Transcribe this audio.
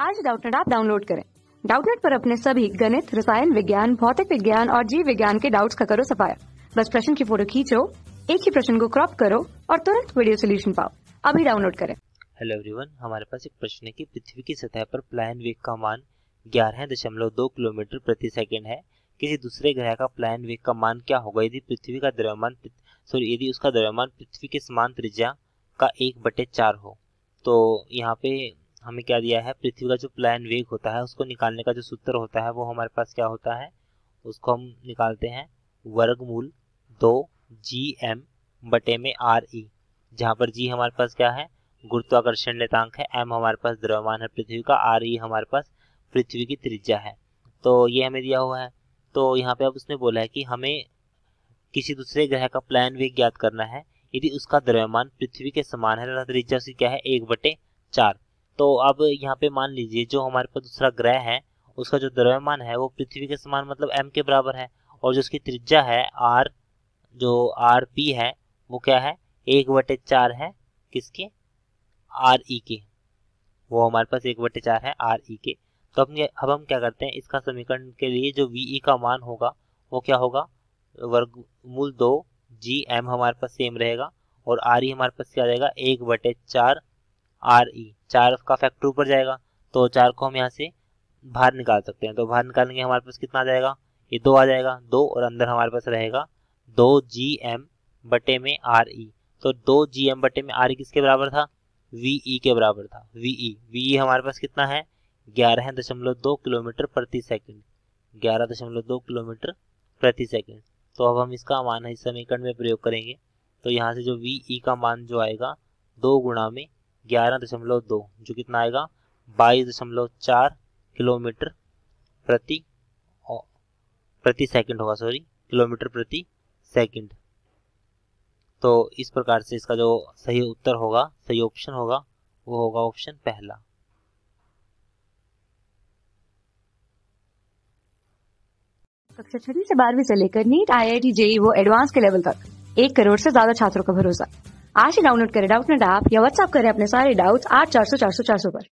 आज डाउटनेट आप डाउनलोड करें। डाउटनेट पर अपने सभी गणित, रसायन विज्ञान, भौतिक विज्ञान और जीव विज्ञान के डाउट्स का करो सफाया। बस प्रश्न की फ़ोटो खींचो, एक ही प्रश्न को क्रॉप करो और तुरंत वीडियो सोल्यूशन पाओ। अभी डाउनलोड करें। हेलो एवरीवन हमारे पास एक प्रश्न है कि पृथ्वी की सतह पर प्लायन वेग का मान ग्यारह दशमलव दो किलोमीटर प्रति सेकंड है। किसी दूसरे ग्रह का प्लायन वेग का मान क्या होगा? यदि पृथ्वी का द्रव्यमान सॉरी यदि उसका द्रव्यमान पृथ्वी के समान त्रिज्या का एक बटे चार हो तो यहाँ पे हमें क्या दिया है? पृथ्वी का जो प्लान वेग होता है, उसको निकालने का जो सूत्र होता है, वो हमारे पास क्या होता है? उसको हम निकालते हैं वर्गमूल दो जी एम बटे में आर ई, जहाँ पर जी हमारे पास क्या है? गुरुत्वाकर्षण नेतांक है, एम हमारे पास द्रव्यमान है, पृथ्वी का आर ई हमारे पास पृथ्वी की त्रिज्या है। तो ये हमें दिया हुआ है। तो यहाँ पे अब उसने बोला है कि हमें किसी दूसरे ग्रह का प्लान वेग ज्ञात करना है, यदि उसका द्रव्यमान पृथ्वी के समान है तथा त्रिज्या उसकी क्या है? एक बटे चार। तो अब यहाँ पे मान लीजिए जो हमारे पास दूसरा ग्रह है, उसका जो द्रव्यमान है वो पृथ्वी के समान मतलब एम के बराबर है और जो उसकी त्रिज्या है आर जो आर पी है, वो क्या है? एक बटे चार है किसके? आर ई के। वो हमारे पास एक बटे चार है आर ई के। तो अब अब हम क्या करते हैं? इसका समीकरण के लिए जो वी ई का मान होगा, वो क्या होगा? वर्ग, मूल दो जी एम हमारे पास सेम रहेगा और आर ई हमारे पास क्या रहेगा? एक बटे चार आर ई चार का फैक्टर ऊपर जाएगा तो चार को हम यहाँ से बाहर निकाल सकते हैं। तो बाहर निकालेंगे, हमारे पास कितना आ जाएगा? ये दो आ जाएगा, दो, और अंदर हमारे पास रहेगा दो जी एम बटे में आर ई तो दो जी एम बटे में आर ई किसके बराबर था? वी ई के बराबर था। वी ई वी ई हमारे पास कितना है? ग्यारह दशमलव दो किलोमीटर प्रति सेकंड। ग्यारह दशमलव दो किलोमीटर प्रति सेकंड। तो अब हम इसका मान इस समीकरण में प्रयोग करेंगे। तो यहाँ से जो वी ई का मान जो आएगा, दो गुणा में ग्यारह दशमलव दो, जो कितना आएगा? बाईस दशमलव चार किलोमीटर प्रति प्रति सेकंड होगा सॉरी किलोमीटर प्रति सेकंड। तो इस प्रकार से इसका जो सही उत्तर होगा, सही ऑप्शन होगा, वो होगा ऑप्शन पहला। कक्षा छठी से बारहवीं से लेकर NEET I I T JEE वो एडवांस के लेवल तक। एक करोड़ से ज़्यादा छात्रों का भरोसा। आज ही डाउनलोड करें डाउट नेट ऐप या व्हाट्सअप करें अपने सारे डाउट्स आठ चार सौ चार सौ चार सौ पर।